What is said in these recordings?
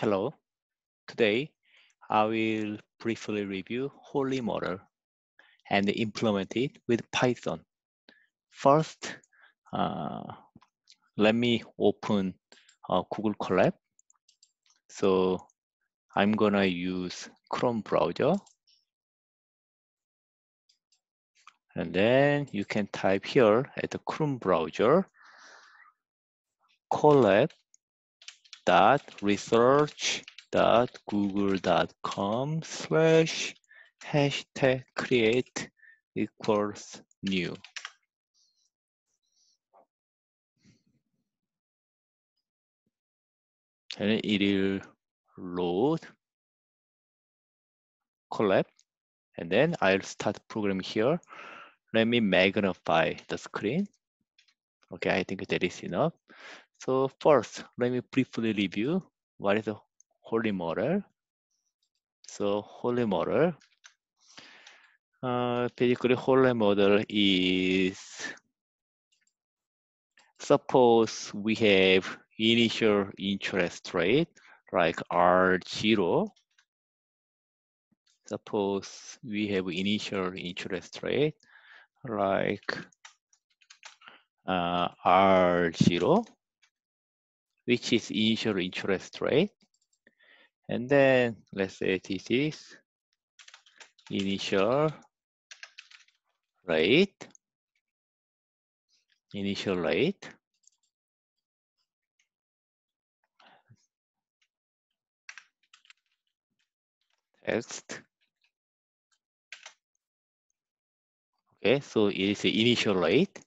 Hello. Today, I will briefly review Ho-Lee model and implement it with Python. First, uh, let me open uh, Google Colab. So I'm gonna use Chrome browser. And then you can type here at the Chrome browser, Colab dot research dot google dot com slash hashtag create equals new. And it will load Colab and then I'll start program here. Let me magnify the screen. Okay I think that is enough so first, let me briefly review what is a Ho-Lee model. So Ho-Lee model, uh, basically Ho-Lee model is suppose we have initial interest rate like R0. Suppose we have initial interest rate like uh, R0 which is initial interest rate. And then let's say this is initial rate, initial rate. Text. Okay, so it is the initial rate.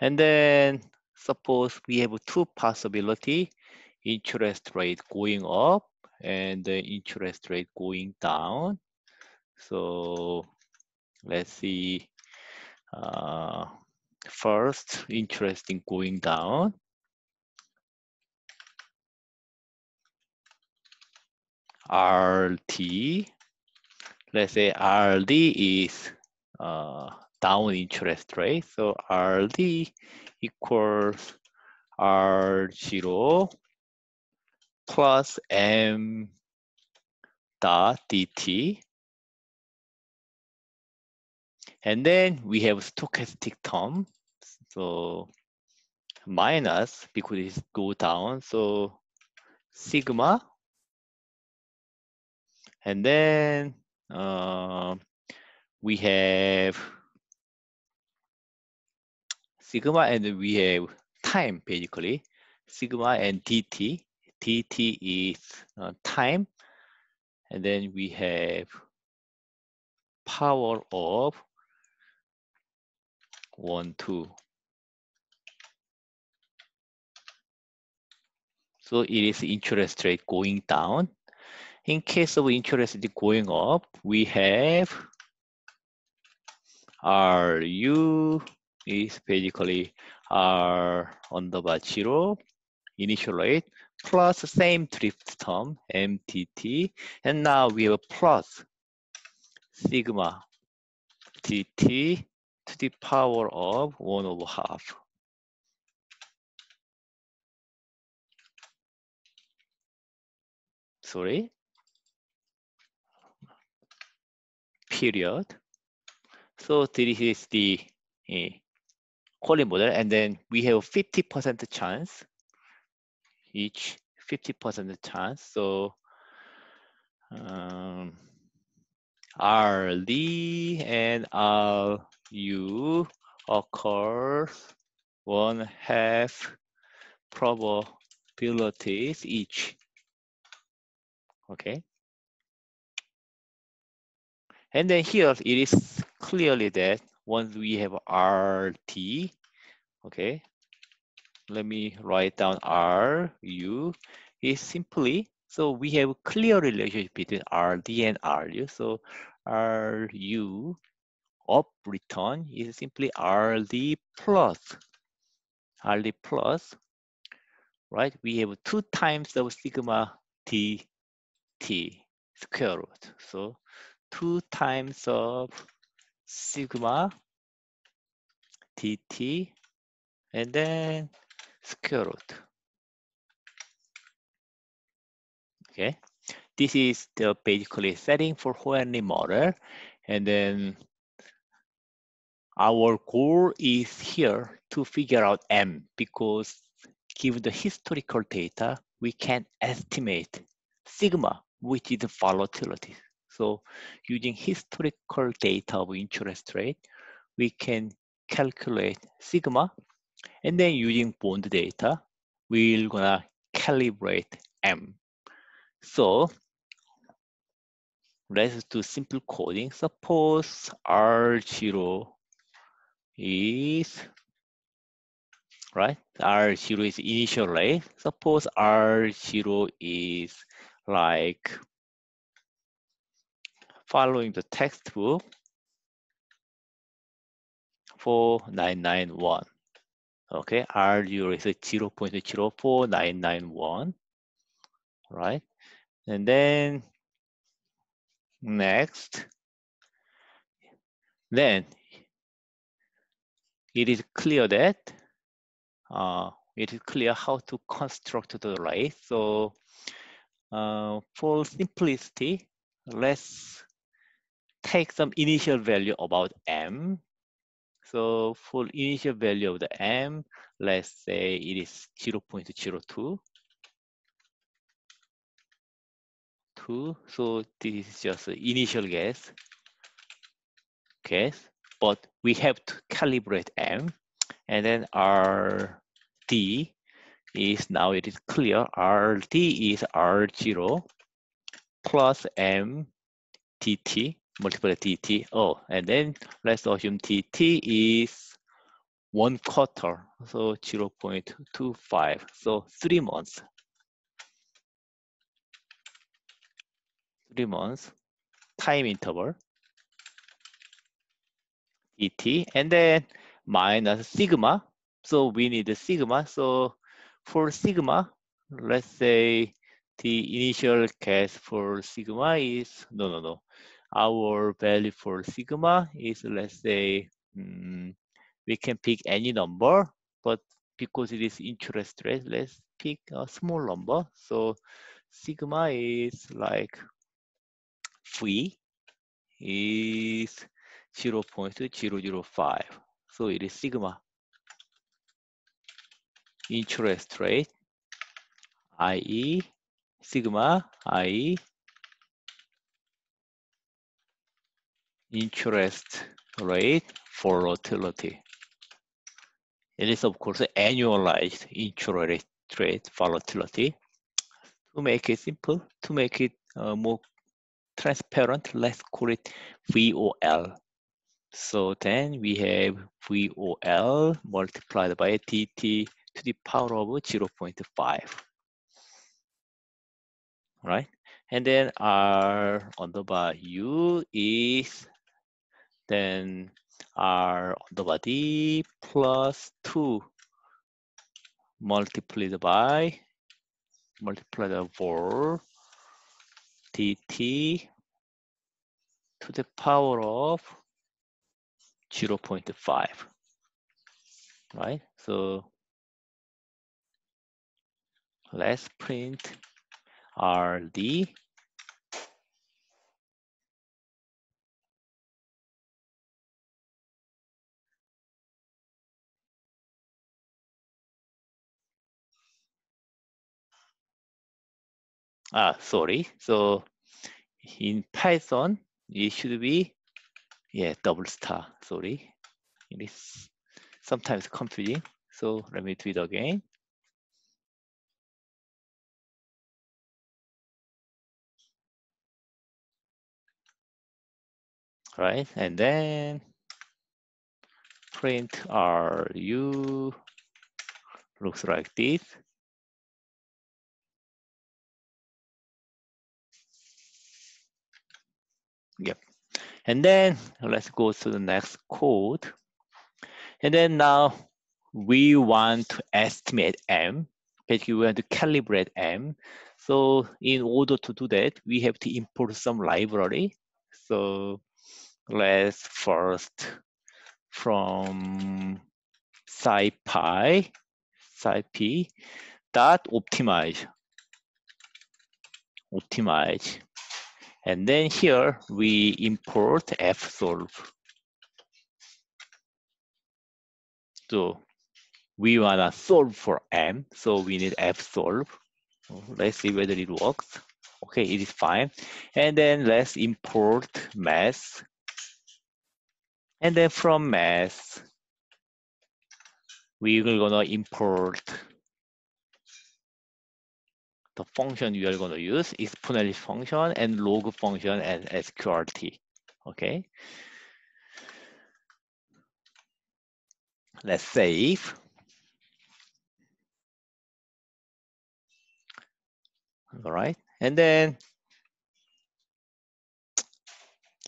And then suppose we have two possibility, interest rate going up and the interest rate going down. So let's see, uh, first interest in going down. RT, let's say RD is uh, down interest rate. So RD equals R0 plus M dot dt. And then we have stochastic term. So minus because it go down. So sigma. And then uh, we have sigma and we have time basically. Sigma and dt. dt is uh, time. And then we have power of 1 2 so it is interest rate going down. In case of interest rate going up we have ru is basically R underbar zero initial rate plus the same drift term MTT and now we have plus sigma dt to the power of 1 over half. Sorry. Period. So this is the eh, Ho-Lee model, and then we have 50% chance, each 50% chance. So um, RD and RU occurs one half probabilities each. Okay. And then here it is clearly that once we have RT, okay, let me write down R, U is simply, so we have a clear relationship between RD and RU. So RU of return is simply RD plus, RD plus, right? We have two times of sigma T, T square root. So two times of sigma dt and then square root Okay, this is the basically setting for Hohenry model. And then our goal is here to figure out M because given the historical data, we can estimate sigma, which is the volatility. So using historical data of interest rate, we can calculate sigma and then using bond data, we're gonna calibrate M. So let's do simple coding. Suppose R0 is, right? R0 is initial rate. Suppose R0 is like following the textbook 4991. Okay, R0 is 0 0.04991, right? And then next, then it is clear that uh, it is clear how to construct the rate. So uh, for simplicity, let's take some initial value about m so for initial value of the m, let's say it is 0 0.02. Two. So this is just initial guess. Guess, but we have to calibrate m, and then r d is now it is clear. R d is r0 plus m dt multiply dt. Oh, and then let's assume dt is one quarter, so 0 0.25, so three months. Three months time interval dt, and then minus sigma. So we need the sigma. So for sigma, let's say the initial case for sigma is no, no, no our value for sigma is let's say um, we can pick any number but because it is interest rate let's pick a small number so sigma is like v is 0 0.005 so it is sigma interest rate i.e. sigma i interest rate volatility. It is, of course, annualized interest rate volatility. To make it simple, to make it uh, more transparent, let's call it VOL. So then we have VOL multiplied by DT to the power of 0.5. Right? And then R on the bar U is then r the body plus 2 multiplied by multiplied by 4 dt to the power of 0 0.5 right? So let's print rd ah, sorry. So in Python, it should be, yeah, double star, sorry. It is sometimes confusing. So let me do it again. Right, and then print RU looks like this. Yep. And then let's go to the next code. And then now we want to estimate M. Basically, we want to calibrate M. So in order to do that, we have to import some library. So let's first from scipy, scipy dot optimize optimize. And then here we import fsolve. So we wanna solve for m, so we need fsolve. Let's see whether it works. Okay, it is fine. And then let's import math. And then from math, we're gonna import the function you are going to use is exponential function and log function and sqrt okay? Let's save. All right and then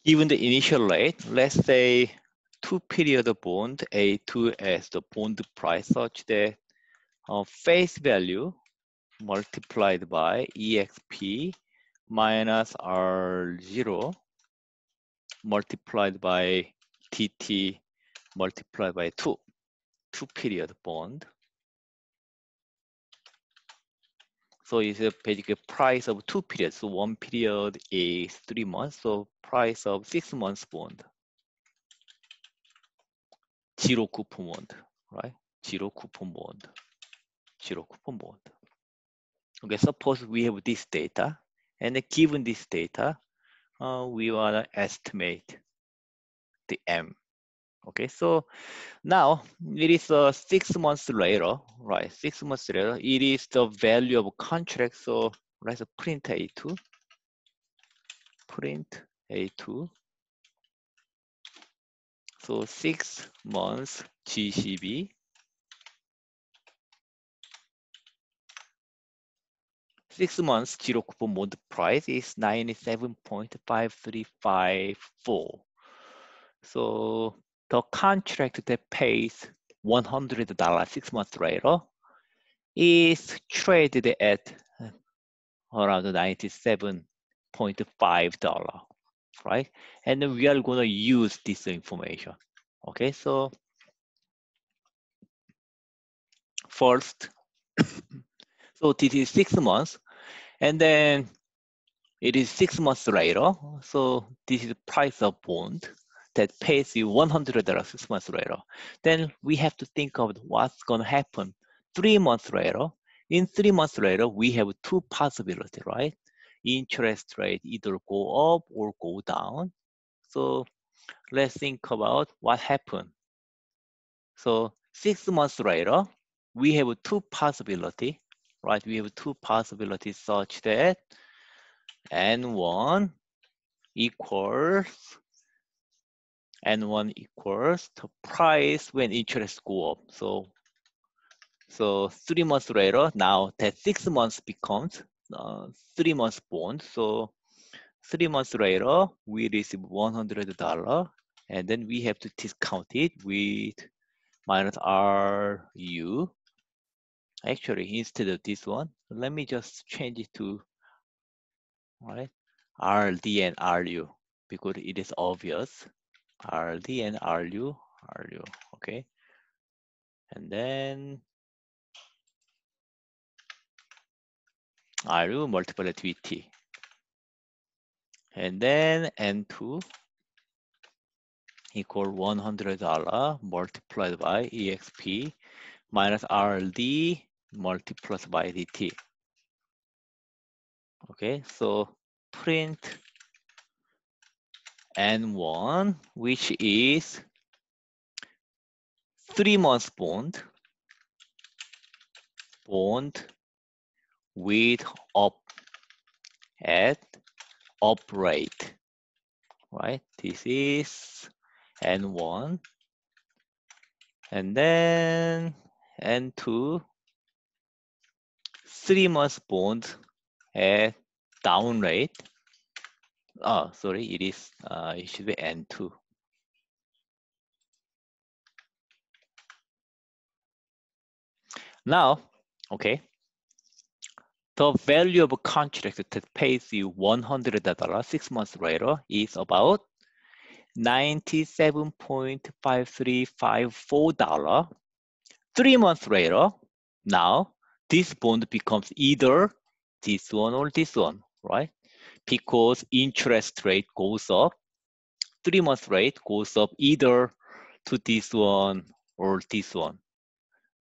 given the initial rate let's say two period bond a2 as the bond price such that uh, face value multiplied by exp minus r0 multiplied by dt multiplied by 2, 2 period bond. So it's a basically price of two periods. So one period is three months. So price of six months bond. Zero coupon bond, right? Zero coupon bond. Zero coupon bond. Okay, suppose we have this data, and given this data, uh, we want to estimate the M. Okay, so now it is uh, six months later, right? Six months later, it is the value of contract. So let's print A2, print A2. So six months ZCB six months coupon bond price is 97.5354. So the contract that pays $100 six months later is traded at around $97.5, right? And we are going to use this information. Okay, so first, so this is six months. And then it is six months later. So this is the price of bond that pays you $100 six months later. Then we have to think of what's going to happen three months later. In three months later, we have two possibilities, right? Interest rate either go up or go down. So let's think about what happened. So six months later, we have two possibilities right? We have two possibilities such that n1 equals n1 equals the price when interest go up. So, so three months later, now that six months becomes uh, three months bond. So three months later, we receive $100 and then we have to discount it with minus RU Actually, instead of this one, let me just change it to right RD and RU because it is obvious. RD and RU, RU, okay. And then RU multiplied VT. And then N2 equal $100 multiplied by EXP minus RD multiplied by dt. Okay, so print N1, which is three months bond, bond with up at up rate, right? This is N1. And then N2 three months bond at down rate. Oh, sorry, it is, uh, it should be N2. Now, okay, the value of a contract that pays you $100 six months later is about $97.5354. Three months later, now this bond becomes either this one or this one. right? Because interest rate goes up, three month rate goes up either to this one or this one.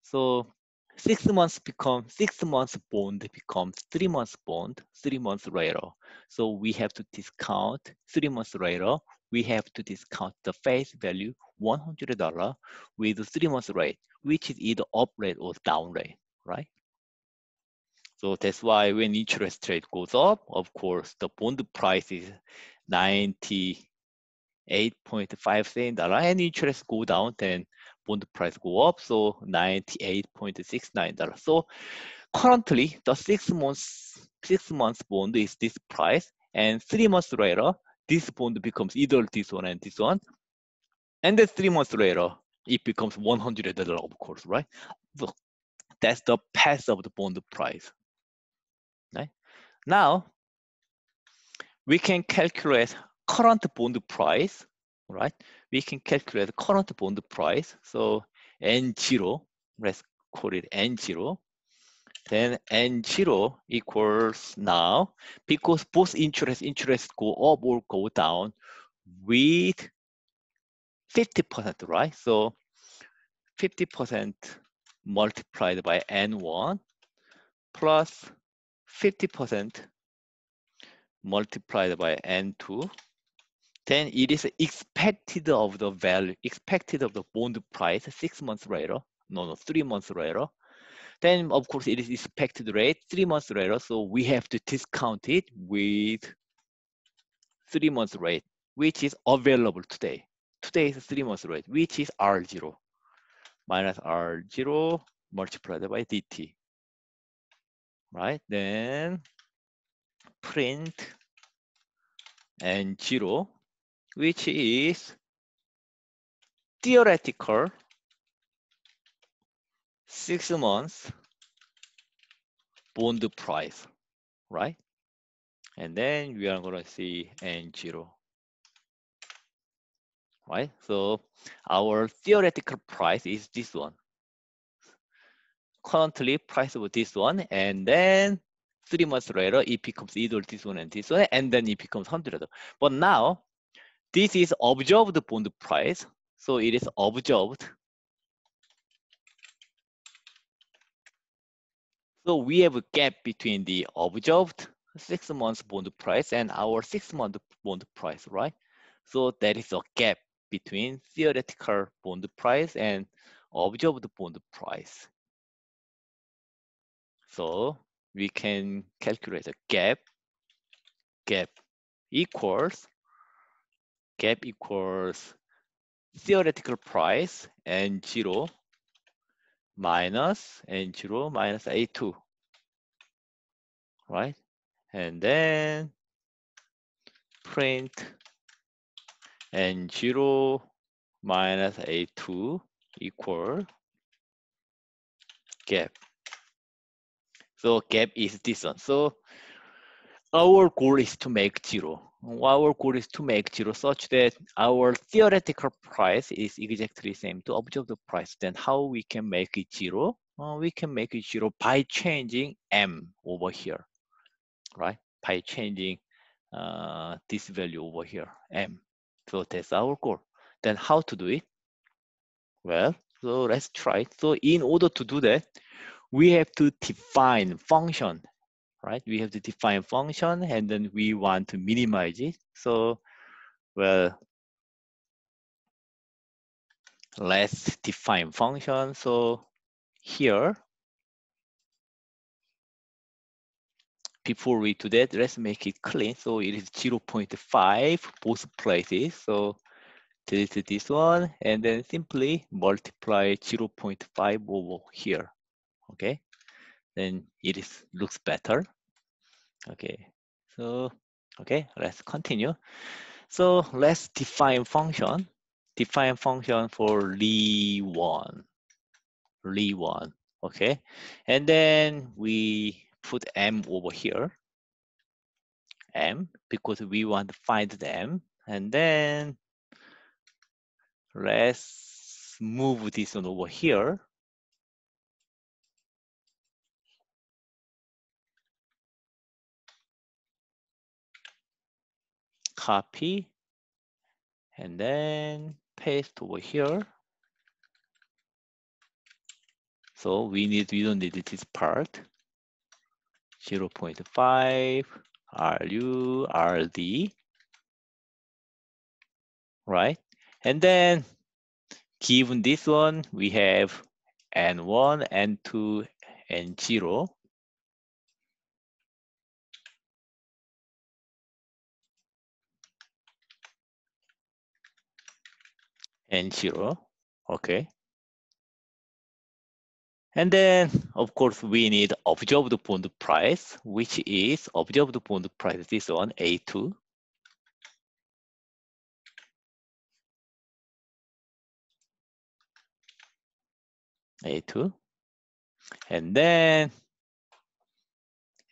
So six months become six months bond becomes three months bond three months later. So we have to discount three months later. We have to discount the face value $100 with three months rate, which is either up rate or down rate, right? So that's why when interest rate goes up, of course, the bond price is 98.5 cent and interest go down, then bond price go up, so 98.69 dollars. So currently the six months six months bond is this price, and three months later this bond becomes either this one and this one, and then three months later it becomes 100 dollars, of course, right? So that's the path of the bond price. Now we can calculate current bond price right? We can calculate current bond price. So N0, let's call it N0. Then N0 equals now, because both interest, interest go up or go down with 50%, right? So 50% multiplied by N1 plus 50% multiplied by N2 then it is expected of the value, expected of the bond price six months later, no, no, three months later. Then of course it is expected rate three months later, so we have to discount it with three months rate, which is available today. Today is three months rate, which is R0 minus R0 multiplied by DT. Right, then print and 0 which is theoretical six months bond price, right? And then we are going to see N0, right? So our theoretical price is this one. Currently price of this one, and then three months later, it becomes either this one and this one, and then it becomes 100. But now this is observed bond price. So it is observed. So we have a gap between the observed six months bond price and our six month bond price, right? So that is a gap between theoretical bond price and observed bond price. So we can calculate a gap. Gap equals gap equals theoretical price n0 minus n0 minus a2 right and then print n0 minus a2 equal gap so gap is this one so our goal is to make zero our goal is to make zero such that our theoretical price is exactly same to observed price. Then how we can make it zero? We can make it zero by changing m over here, right? By changing uh, this value over here, m. So that's our goal. Then how to do it? Well, so let's try. So in order to do that, we have to define function right? We have to define function and then we want to minimize it. So, well, let's define function. So here, before we do that, let's make it clean. So it is 0.5 both places. So delete this one and then simply multiply 0.5 over here. Okay then it is looks better. Okay, so okay, let's continue. So let's define function. Define function for Li1. Li1. Okay, and then we put m over here. m because we want to find the m, and then let's move this one over here copy, and then paste over here. So we need, we don't need this part. 0 0.5 RU, RD, right? And then given this one, we have N1, N2, N0. N0, okay. And then, of course, we need observed bond price, which is observed bond price, this one, A2. A2. And then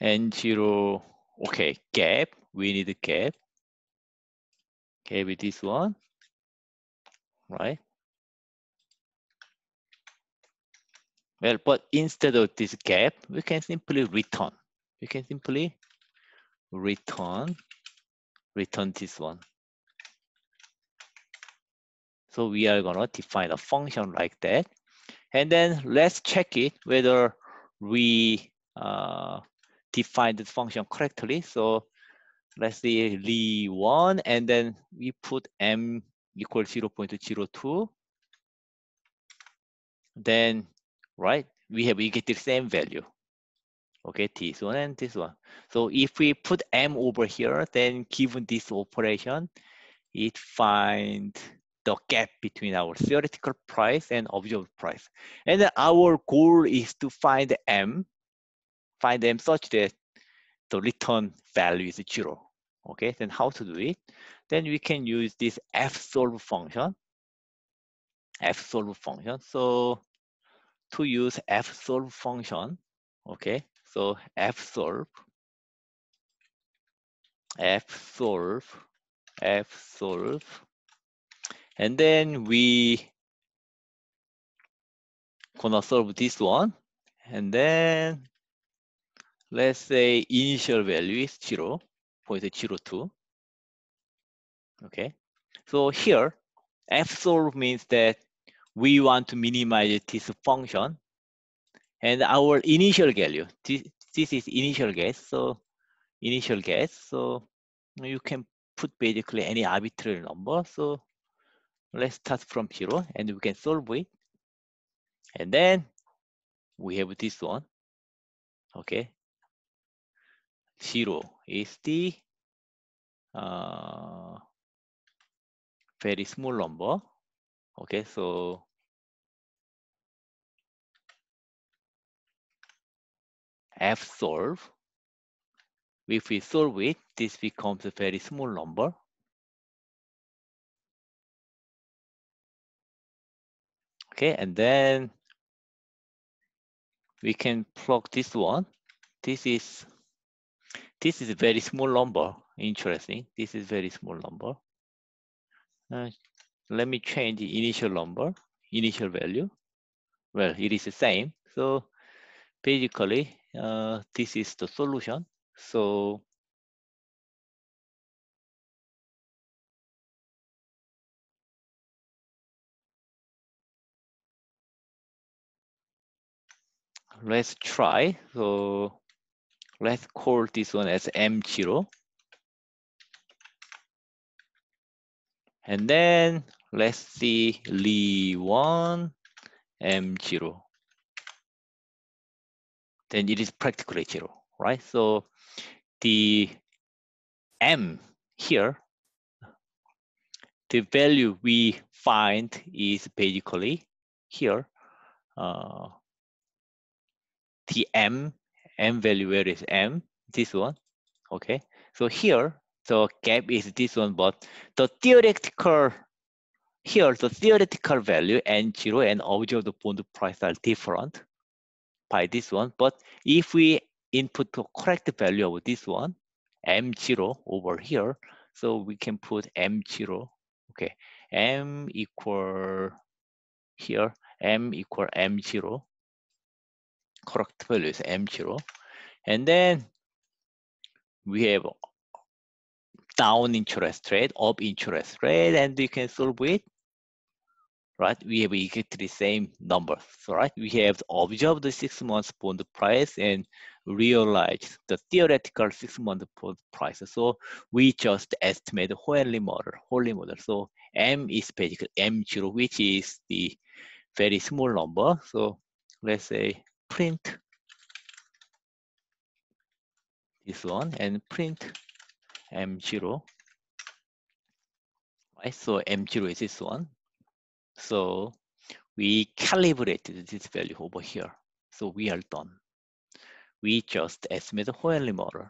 N0, okay, gap, we need a gap. Gap is this one, right? Well, but instead of this gap, we can simply return. We can simply return, return this one. So we are gonna define a function like that. And then let's check it whether we uh, define this function correctly. So let's say li1 and then we put m equals 0 0.02. Then right? We have we get the same value. Okay, this one and this one. So if we put m over here, then given this operation, it find the gap between our theoretical price and observed price. And then our goal is to find m, find m such that the return value is zero. Okay, then how to do it? Then we can use this fsolve function. fsolve function. So to use fsolve function. Okay, so fsolve, fsolve, fsolve, and then we gonna solve this one, and then let's say initial value is 0, 0.02. Okay, so here fsolve means that we want to minimize this function. And our initial value, this, this is initial guess, so initial guess. So you can put basically any arbitrary number. So let's start from zero and we can solve it. And then we have this one. Okay. Zero is the uh, very small number. Okay, so f solve. If we solve it, this becomes a very small number. Okay, and then we can plug this one. This is this is a very small number. Interesting. This is very small number. Uh, let me change the initial number, initial value. Well, it is the same. So basically, uh, this is the solution. So let's try. So let's call this one as M0. And then let's see Li1, M0 then it is practically zero, right? So the m here, the value we find is basically here, uh, the m, m value where is m, this one, okay? So here, the gap is this one, but the theoretical, here, the theoretical value n0 and observed bond price are different by this one. But if we input the correct value of this one, m0 over here, so we can put m0, okay, m equal here, m equal m0, correct value is m0. And then we have down interest rate, up interest rate, and you can solve it. Right, we have exactly the same numbers. Right, we have observed the six months bond price and realized the theoretical six month bond price. So we just estimate the Hohenly model, Hohenly model. So M is basically M0, which is the very small number. So let's say print this one and print M0. Right, so M0 is this one. So we calibrated this value over here. So we are done. We just estimate the Hohenly model.